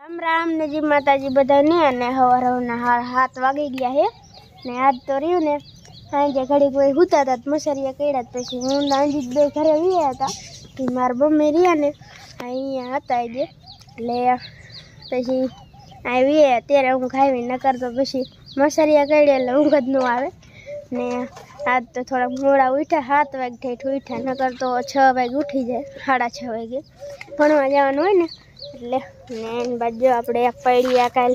રામ રામ ને જી માતાજી બધા ને અને હવાર હવારના હા હાથ વાગી ગયા હે ને આજ તો રહ્યું ને, સાંજે ઘડી કોઈ હુતા હતા, મસરિયા કર્યા પછી હું નાંજી બે ઘરે વ્યા હતા. કે મારા મમ્મી રહ્યા ને, અહીંયા હતા જે એટલે પછી આ વ્યા ત્યારે હું ખાવી ન કરતો પછી મસરિયા કર્યા એટલે ઊંઘ જ ન આવે. ને આજ તો થોડાક મોડા ઉઠ્યા, સાત વાગે ઠેઠ ઉઠ્યા ન કરતો છ વાગે ઉઠી જાય, સાડા છ વાગે. ભણવા જવાનું હોય ને એટલે ને એની બાજુ આપણે પૈડિયા કાલ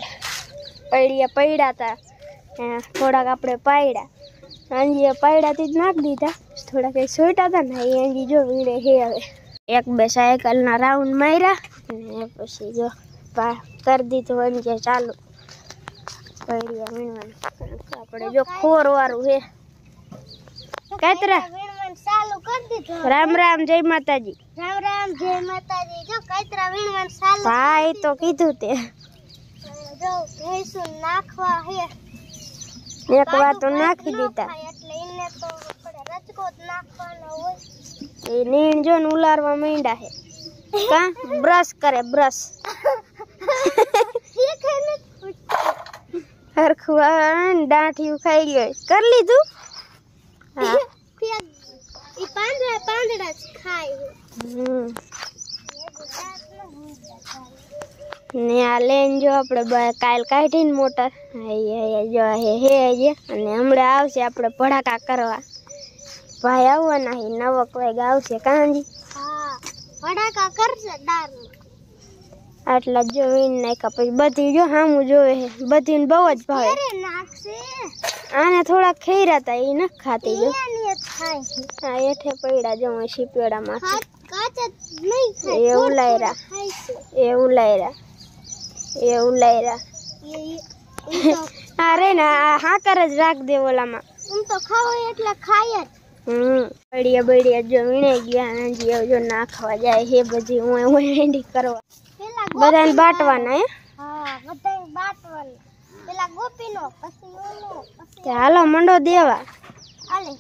પૈડિયા પડ્યા હતા ત્યાં થોડાક આપણે પાડ્યા અંજીએ પાડ્યાથી જ નાખી દીધા. થોડાક એ સોટા હતા ને એ અંજી જો વીડે હે હવે. એક બે સાયકલના રાઉન્ડ માર્યા ને પછી જો પા કરી દીધું અંજે ચાલુ. પૈડિયા વીણવાનું. આપણે જો ખોર વાળું હે. કાતરા? ચાલુ કરી દીધું રામ રામ જય માતાજી. રામ રામ જય માતાજી. જો કાતરા વીણવાનું ચાલુ ભાઈ તો કીધું તે. જો ભેંસું નાખવા હે. એક વાર તો નાખી દીધા. એટલે એને તો આપણે નાખવાનો હોય. એ નીણ જો ને ઉલારવા માંડ્યા હે. કા? બ્રશ કરે બ્રશ. હરખું દાંઠિયું ખાઈ ગયો કરી લીધું? હા. ઈ પાંદડા જ ખાય ને આ લેન જો આપણે કાલ કાઢીને મોટર. જો હે હે હજી અને હમણાં આવશે આપણે ભડાકા કરવા. ભાઈ આવવાના નવક વાગે આવશે કાંજી. હા ભડાકા કરશે દારૂ. આટલા જમીન નાખ્યા પછી બધી જો હામું જોવે હે બધીને બહુ જ ભાવે. આને થોડા ખેરા હતા એ ન ખાતી જો. હા હેઠે પડ્યા જો હું શીપેડામાં એવું લાયરા એ થોડું ઉલાયરા. છે. એ ઉલાયરા. એ અરે ના હાકર જ રાખ દે ઓલામાં. હું તો ખાવ એટલે ખાય જ. હમ બળિયા બળિયા જો વીણે ગયા હાંજી જો નાખવા જાય હે બધી હું હેન્ડી કરવા. બધાને બાટવાના હે? હા બધાને બાટવાના. પેલા ગોપીનો પછી ઓલો પછી હાલો મંડો દેવા. હાલે.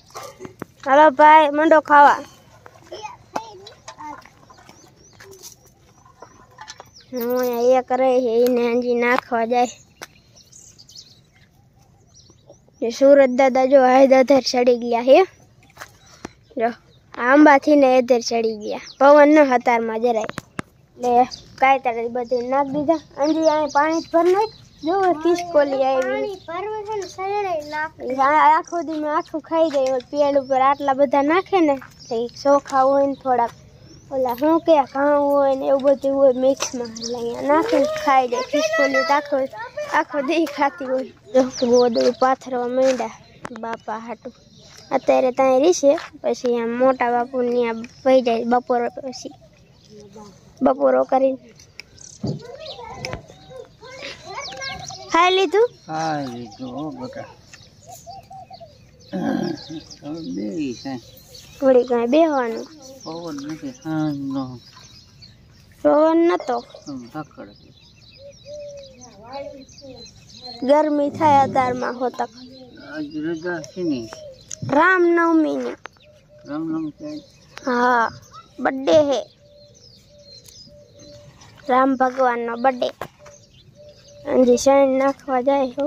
હાલો ભાઈ મંડો ખાવા. એ હું અહીંયા કરે રહે છે એને હાંજી નાખવા જાય. સુરત દાદા જો હાય અધર ચડી ગયા હે જો આંબાથી ને એધર ચડી ગયા. પવન ન હતારમાં જરાય. એટલે કાંઈ તારે બધું નાખી દીધા. અંજી અહીં પાણી જ ભર નાખ. જો ખિસકોલી આવી. આખો દી મેં આખું ખાઈ ઓલ પેડ ઉપર આટલા બધા નાખે ને તો ચોખા હોય ને થોડાક. ઓલા શું કે ઘઉં હોય ને એવું બધું હોય મિક્સમાં એટલે અહીંયા નાખીને ખાઈ જાય ખિસકોલી આખો આખો દી ખાતી હોય. જો ગોદડું પાથરવા માંડ્યા બાપા હાટું. અત્યારે ત્યાં રીશે પછી આમ મોટા બાપુની આ વહી જાય બપોર પછી. બપોરો કરીને. ખાઈ લીધું? હા લીધું છે. થોડી કાંઈ બેહવાનું? પવન નથી પવન નતો. ગરમી થાય અતારમાં હોતક આજ રજા છે ને. રામનવમીની. રામનામ છે? હા બર્થડે હે. રામ ભગવાનનો બર્થડે અંજી શણ નાખવા જાય હો.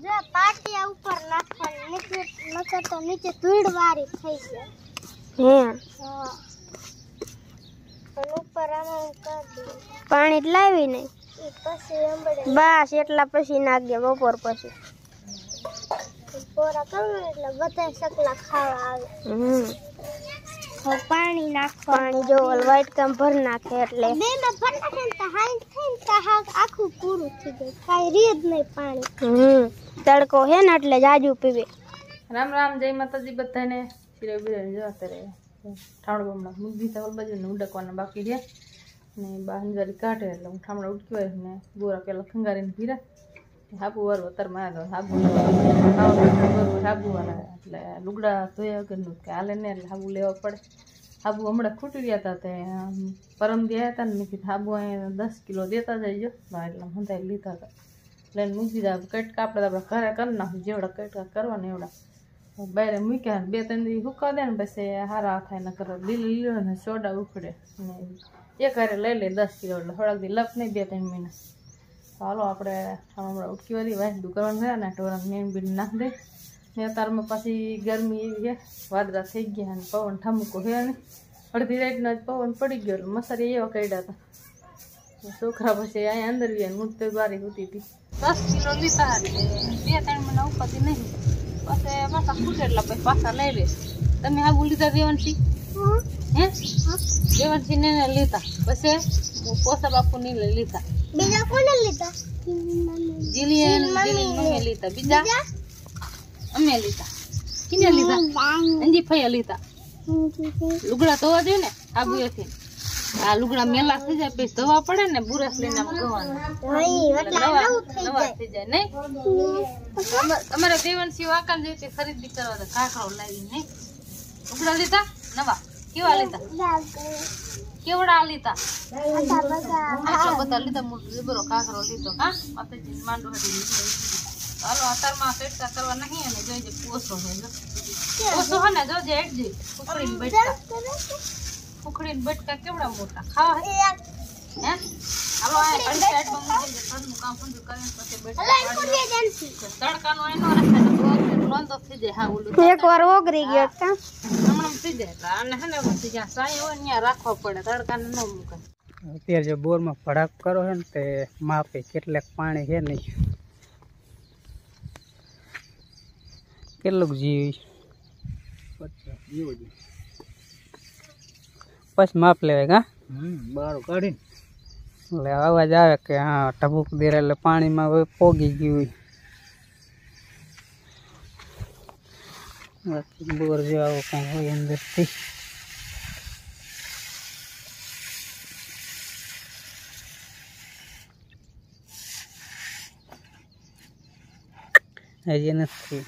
જો પાટિયા ઉપર નાખવા નીચે નકર તો નીચે થઈ છે હે. ઉપર આમાં કરી પાણી જ લાવી નહીં પછી બસ એટલા પછી નાખજે બપોર પછી. પોરા કરવું એટલે બધા સકલા ખાવા આવે. હમ. હવે પાણી નાખવા પાણી જો વ્હાઈટ કામ ભર નાખે એટલે. બે માં ભર નાખે તો હાઈ થઈને તો આખું પૂરું થઈ જાય. કાઈ જ નહીં પાણી. હમ તડકો હે ને એટલે જાજુ પીવે. રામ રામ જય માતાજી બધાને. શિરો બિરે જો અત્યારે ઠામડા બમણા મૂકી ઓલ બાજુ ને ઉડકવાના બાકી છે ને બાંધવારી કાઢે એટલે હું ઠામડા ઉડકી હોય ને ગોરા પેલા ખંગારીને ભીરા હાબુ વાળો અત્યારે મારે હાબુ ખાવાનું હાબુ વાળા એટલે લુગડા ધોયા વગરનું કે હાલે ને એટલે હાબુ લેવા પડે. હાબુ હમણાં ખૂટી રહ્યા હતા તે, આમ પરમ ગયા હતા ને મેં કીધું હાબુ અહીંયા દસ કિલો દેતા જઈજો એટલે હંધાઈ લીધા હતા. લઈને મૂકી દીધા કટકા આપણે આપણે ઘરે કરી નાખું, જેવડા કટકા કરવાના એવડા. બહાર મૂક્યા ને બે ત્રણ દી હુકા દે ને પછી હારા થાય ન કરે લીલો લીલો ને સોડા ઉખડે ને એક હારે લઈ લે દસ કિલો, એટલે થોડાક દી લપ નહીં, બે ત્રણ મહિના. ચાલો આપણે હમણાં ઉટકી વાળી વાંધું કરવાનું ગયા ને ટોરમ નેણ બીન નાખી દે. ને અત્યારમાં પાછી ગરમી એવી છે વાદળા થઈ ગયા અને પવન ઠામુકો છે ને અડધી રાઈટનો જ પવન પડી ગયો એટલે મસારી એવા કાઢ્યા હતા. છોકરા પછી અહીંયા અંદર ગયા હું તો બારી હોતી. હતી દસ કિલો લીધા બે ત્રણ મહિના ઉપાતી નહીં. પછી પાછા ખૂટે એટલે પછી પાછા લઈ લે તમે આ લીધા દેવાનથી હે? દેવાનથી ને લીધા. પછી હું પોસા બાપુ નહીં લઈ લીધા. બીજા કોને લીધા? જીલી અને જીલી મમ્મી લીધા. બીજા? અમે લીધા. કિને લીધા? અંજી ફઈએ લીધા. લુગડા ધોવા દે ને આબુએથી આ લુગડા મેલા થઈ જાય પછી ધોવા પડે ને બુરસ લઈને આમ નવું થઈ જાય. નહીં? અમારા દેવનસિંહ વાકાન જઈ ખરીદી કરવા તો કાકડો લાવી નહીં? લુગડા લીધા? નવા? કેવા લીધા? કેવડા લીધા? આટલા બધા લીધા. મોટો જબરો કાકરો લીધો. હા? માતાજી માંડો હતી હાલો અત્યારમાં પેટકા કરવા નહીં અને જોઈજે પોસો હે જો. પોસો હે ને જોજે ઉખડીને બેઠકા ઉખડીને બેઠકા કેવડા મોટા? ખાવા હે? હાલો આ ઘડી મૂકી દે ઘરનું કામ પૂરું કરીને પછી તડકાનો એનો રાખે તો થઈ જાય. હા ઓલું એક વાર ઓગરી ગયો કા? હમણાં થઈ જાય હે ને પછી જ્યાં સાઈ હોય ત્યાં રાખવા પડે તડકાને ન મૂકાય અત્યારે જે બોરમાં ભડાક કરો છે ને તે માપે કેટલાક પાણી છે નહીં. કેટલુંક જીવી પછી માપ લેવાય કા? બારો કાઢીને. એટલે અવાજ આવે કે હા ટપુક દેર એટલે પાણીમાં હવે પોગી ગયું હોય બાકી બોર જો આવો કાંઈ હોય અંદરથી હજી નથી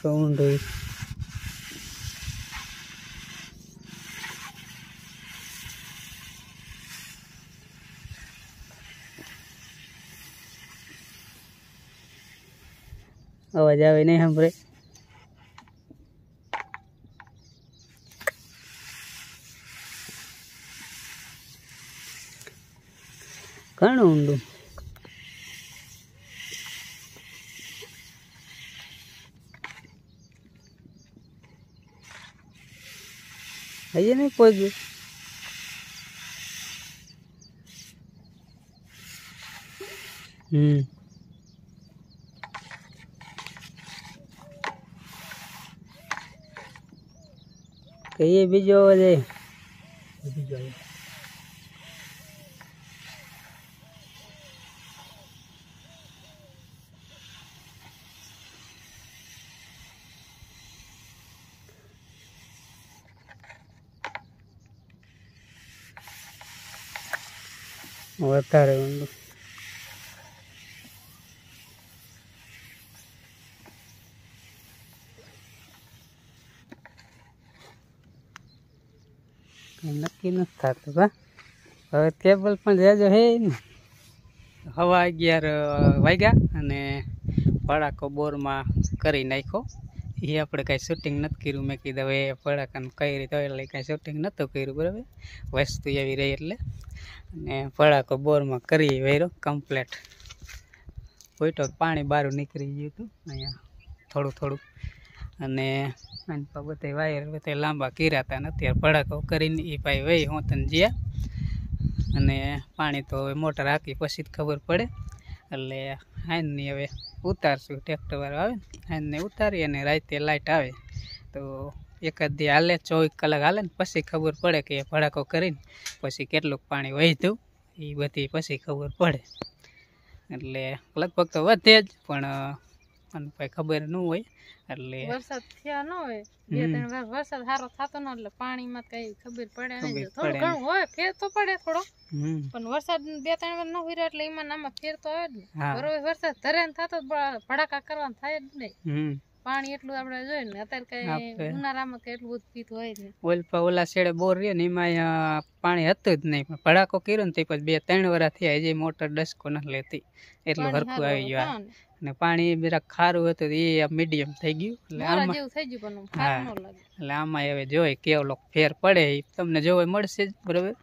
તો ઊંડું અવાજ આવે નહીં સાંભળે. ઘણું ઊંડું? હજી નહીં પહોંચ્યું? હમ. અવાજ આવે બીજો વધારે ઊંડું કંઈ નક્કી નથી થતું હા? હવે ટેબલ પણ જાજો હે? ને હવા અગિયાર વાગ્યા અને ભડાકો બોરમાં કરી નાખ્યો. એ આપણે કાંઈ શૂટિંગ નથી કર્યું. મેં કીધું, હવે ભડાકાનું કઈ રીતે હોય એટલે કાંઈ શૂટિંગ નહોતું કર્યું, બરાબર? વસ્તુ એવી રહી એટલે. અને ભડાકો બોરમાં કરી વેરો કમ્પ્લેટ પોઈટો પાણી બહાર નીકળી ગયું હતું. અહીંયા થોડું થોડું. અને આની પર બધા વાયર બધા લાંબા કર્યા હતા ને અત્યારે ભડાકો કરીને એ ભાઈ વહી હું તને અને પાણી તો હવે મોટર હાકી પછી જ ખબર પડે. એટલે હાઈનની હવે ઉતારશું ટ્રેક્ટરવાળો આવે ને હાઈનને ઉતારી અને રાતે લાઇટ આવે. તો એકાદ દી હાલે, ચોવીસ કલાક હાલે ને પછી ખબર પડે કે ભડાકો કરીને પછી કેટલુંક પાણી વહ્યું એ બધી પછી ખબર પડે. એટલે લગભગ તો વધે જ, પણ અ, મને ખબર ન હોય એટલે વરસાદ થયા ન હોય બે ત્રણ વાર વરસાદ સારો થતો ન એટલે પાણીમાં કઈ ખબર પડે નહીં. થોડું ઘણું હોય ફેર તો પડે થોડો. પણ વરસાદ બે ત્રણ વાર ન હોય એટલે એમાં આમાં ફેર તો આવે જ ને. બરોબર વરસાદ ધરે ને થતો ભડાકા કરવાનું થાય જ નહીં. પાણી એટલું આપણે જોઈએ ને અત્યારે કઈ ઉનાળામાં એટલું બધું પીતું હોય ને. ઓલ ઓલા છેડે બોર રહ્યો ને એમાં પાણી હતું જ નહીં. પણ ભડાકો કર્યો ને તે પછી બે ત્રણ વરા થયા હજી મોટર ડસકો નથી લેતી. એટલું હરખું આવી ગયું અને પાણી જરાક ખારું હતું તો એ મીડિયમ થઈ ગયું. એટલે આમાં જેવું થઈ ગયું પણ. ન લાગે. એટલે આમાં હવે જોઈ કેવલો ફેર પડે એ તમને જોવે મળશે જ બરોબર?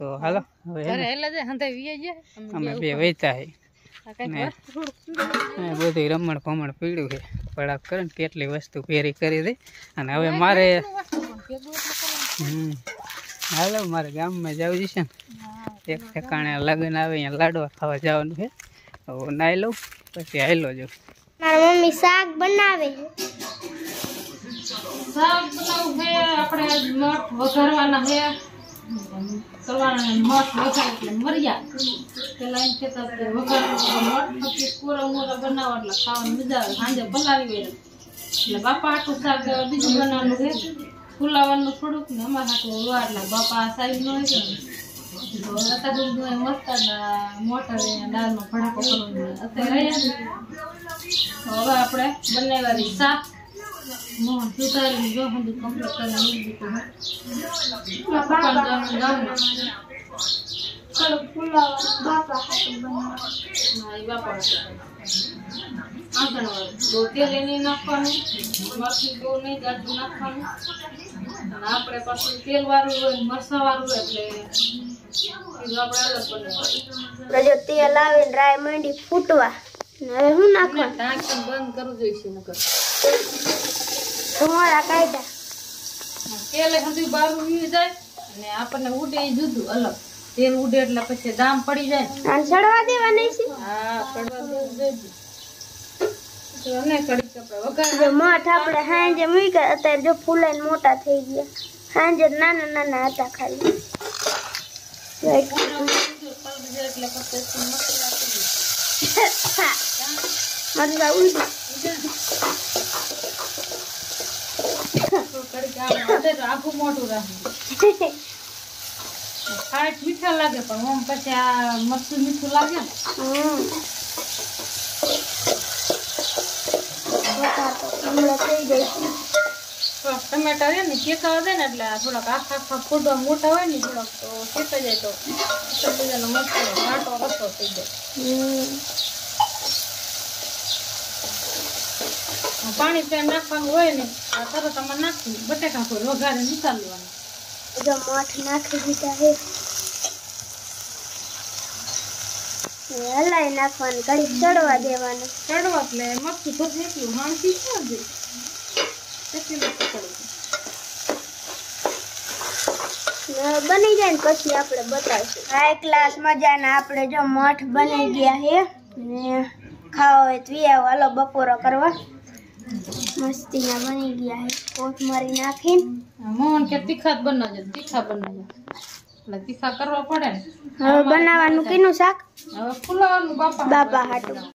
તો હાલો હવે એટલે જે હંધાઈ વીએ જાય અમે બે વહેતા હે. બધું રમણ ભમણ પીડ્યું છે. પડાક કરે ને કેટલી વસ્તુ ફેરી કરી દે અને હવે મારે હાલો મારે ગામમાં જવું છે ને. એક ઠેકાણે લગ્ન આવે અહીંયા લાડવા ખાવા જવાનું છે. હવે નાઈ લઉં પછી હાલો જો. મારા મમ્મી શાક બનાવે શાક બનાવું છે આપણે મઠ વઘારવાના છે. છે. મઠ વઘાર એટલે મર્યા પેલા એમ કહેતા મઠ પછી કોરા મોરા બનાવવા એટલે ખાવાની મજા આવે. સાંજે પલાળી હોય એટલે બાપા હાટું શાક બીજું બનાવવાનું થોડુંક ને અમારા હાટું રોવા એટલે બાપા સાઈડ નો હોય ને અત્યારે મસ્ત મોટર દાળમાં ભડાકો કરવાનો અત્યારે હવે આપણે બનાવવાની શાક. હું હે હા, આપણે પાછું તેલ વાળું હોય મરસા વાળું એટલે તેલ આવીને ડ્રાય માંડી ફૂટવા. હવે શું નાખવાનું? ટાંકી બંધ કરવું જોઈશે નકર તેલ બારું વી જાય અને આપણને ઉડે એ જુદું અલગ. તેલ ઉડે એટલે પછી દામ પડી જાય. અને ચડવા દેવા નહીં છે. હા કડવા દેવું જોઈએ અને કડી કપડા વઘાર જો મઠ આપણે સાંજે મૂક્યા અત્યારે જો ફૂલાઈને મોટા થઈ ગયા. સાંજે નાના નાના હતા ખાલી. મરચાં ઉડી તો કડીક આપણે વધે તો આખું મોટું રાખવું ખાટ મીઠા લાગે પણ પછી આ મરચું મીઠું લાગે. ટમેટા હોય ને શેકાવા હોય ને એટલે થોડાક આખા આખા ફૂટવા મોટા હોય ને, થોડાક તો શેકાઈ જાય તો. મસ્ત ઘાટો રસ્તો થઈ જાય. પાણી ત્યાં નાખવાનું હોય ને આ તરત આમાં નાખી બટાકા કોઈ વઘારે નીકાળવાનું બધા મઠ નાખી દીધા છે. હલાઈ નાખવાનું ઘડી ચડવા દેવાનું. ચડવા એટલે મરચું થશે એટલું હાણથી ક્યાં મસ્ત બની જાય ને પછી આપણે બતાવીશું. હાઈ ક્લાસ મજાના આપણે જો મઠ બની ગયા છે. ને ખાવા હોય તો હાલો બપોરો કરવા. મસ્તીના બની ગયા છે કોથમરી નાખીને મોહન કે તીખા જ બનાવજો તીખા બનાવજો. એટલે તીખા કરવા પડે ને. હવે બનાવવાનું કીનું શાક? હવે ફુલાવાનું બાપા બાપા હાટું.